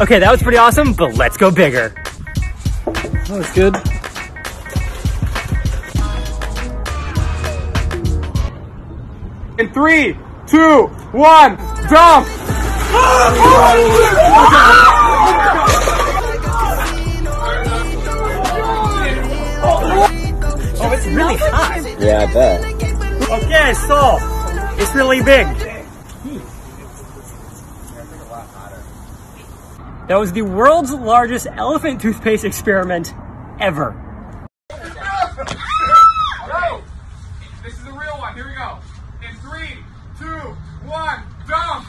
Okay, that was pretty awesome, but let's go bigger. That was good. In three, two, one, jump! Oh, it's really hot. Yeah, I bet. Okay, so it's really big. That was the world's largest elephant toothpaste experiment ever. This is the real one. Here we go. In three, two, one, jump!